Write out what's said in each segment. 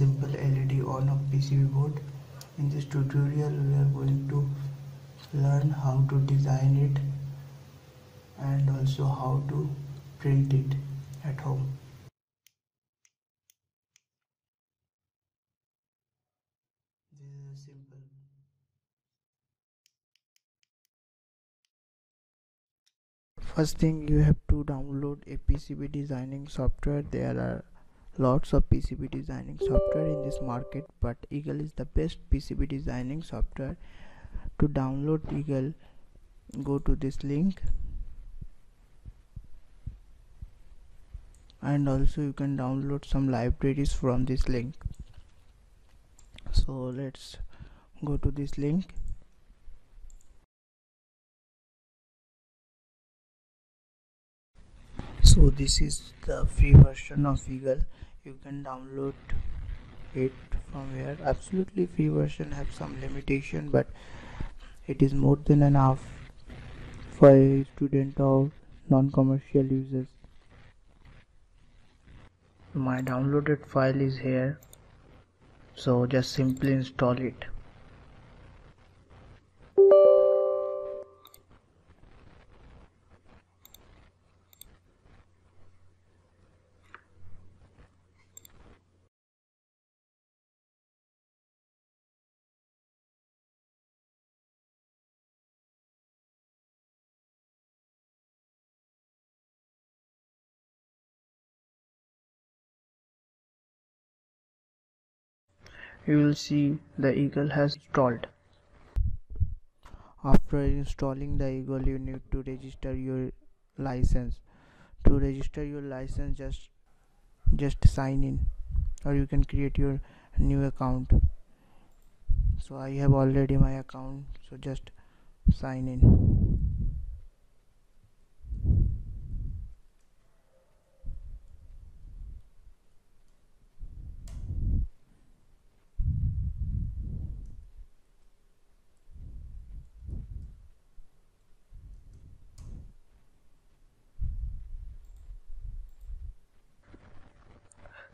simple LED on a PCB board. In this tutorial we are going to learn how to design it and also how to print it at home. First thing you have to download a PCB designing software. There are lots of PCB designing software in this market but Eagle is the best PCB designing software. To download Eagle go to this link. And also you can download some libraries from this link. So let's go to this link. So this is the free version of Eagle you can download it from here. Absolutely free version have some limitation but it is more than enough for a student or non-commercial users. My downloaded file is here so just simply install it you will see the eagle has installed after installing the eagle you need to register your license. To register your license just just sign in or you can create your new account. So i have already my account so just sign in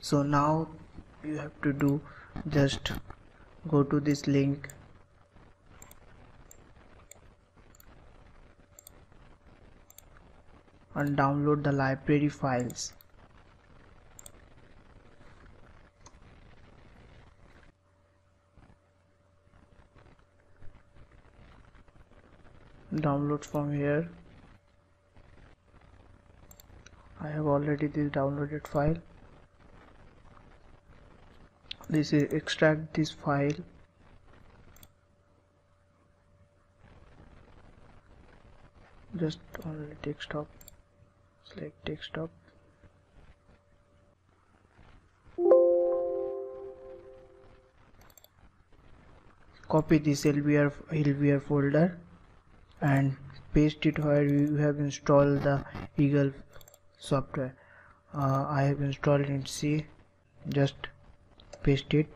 so now you have to do just go to this link. And download the library files. Download from here. I have already this downloaded file this is extract this file. Just only desktop. Select desktop. Copy this LBR, LBR folder and paste it where you have installed the Eagle software. Uh, I have installed it in C. Just paste it.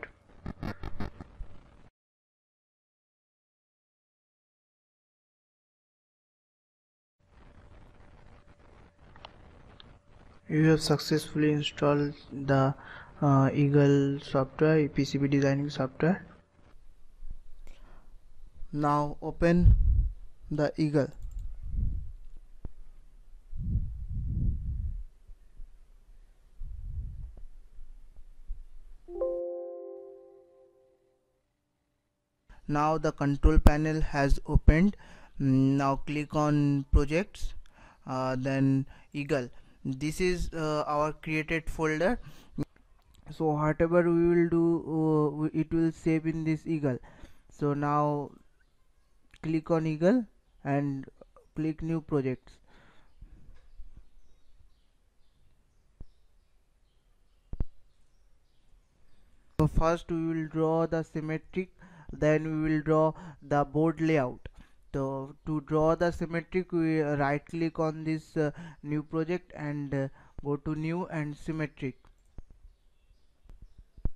You have successfully installed the uh, Eagle software PCB designing software. Now open the Eagle now the control panel has opened. Mm, now click on projects. Uh, then eagle. This is uh, our created folder. So whatever we will do uh, it will save in this eagle. So now click on eagle and click new projects. So first we will draw the symmetric then we will draw the board layout. So to draw the symmetric we right click on this uh, new project and uh, go to new and symmetric.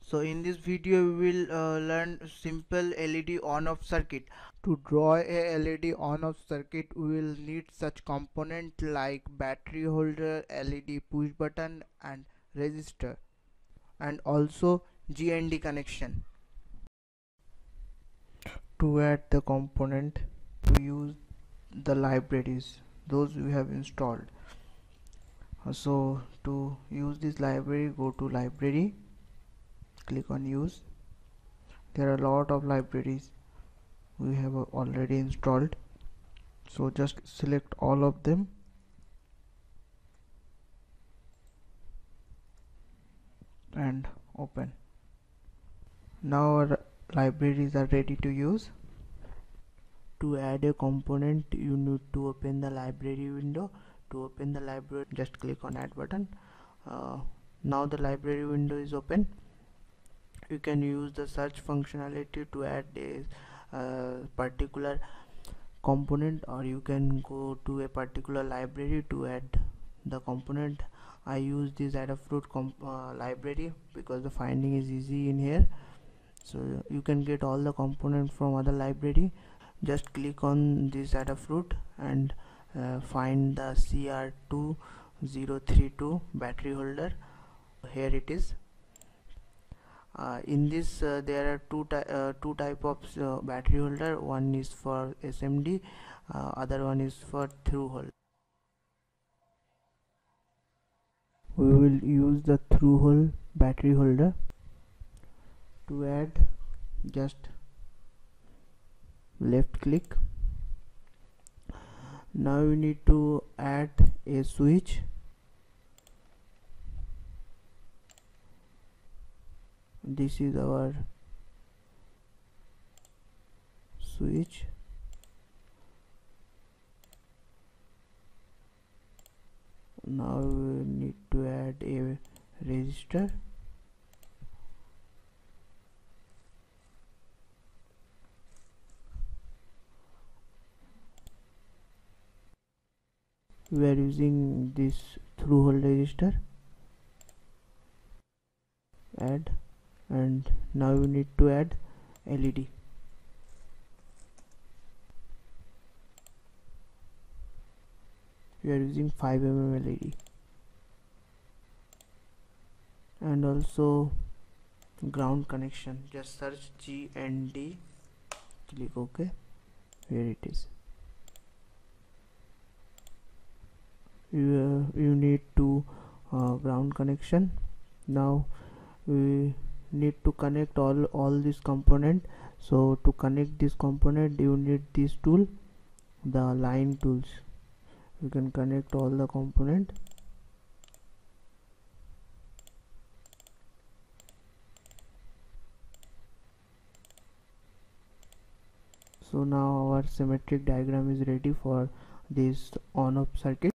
So in this video we will uh, learn simple LED on off circuit. To draw a LED on off circuit we will need such component like battery holder LED push button and resistor and also GND connection to add the component to use the libraries those we have installed. Uh, so to use this library go to library click on use. There are a lot of libraries we have already installed. So just select all of them. And open. Now our libraries are ready to use. To add a component you need to open the library window. To open the library just click on add button. Uh, now the library window is open. You can use the search functionality to add a uh, particular component or you can go to a particular library to add the component. I use this Adafruit uh, library because the finding is easy in here so you can get all the component from other library. Just click on this Adafruit and uh, find the CR2032 battery holder. Here it is. Uh, in this uh, there are two, ty uh, two type of uh, battery holder. One is for SMD uh, other one is for through hole. We will use the through hole battery holder to add just left click. Now we need to add a switch. This is our switch. Now we need to add a resistor we are using this through hole resistor add. And now we need to add LED we are using 5 mm LED and also ground connection. Just search G and D. Click OK here it is you, need to uh, ground connection. Now we need to connect all all these component. So to connect this component you need this tool the line tools. You can connect all the component. So now our symmetric diagram is ready for this on off circuit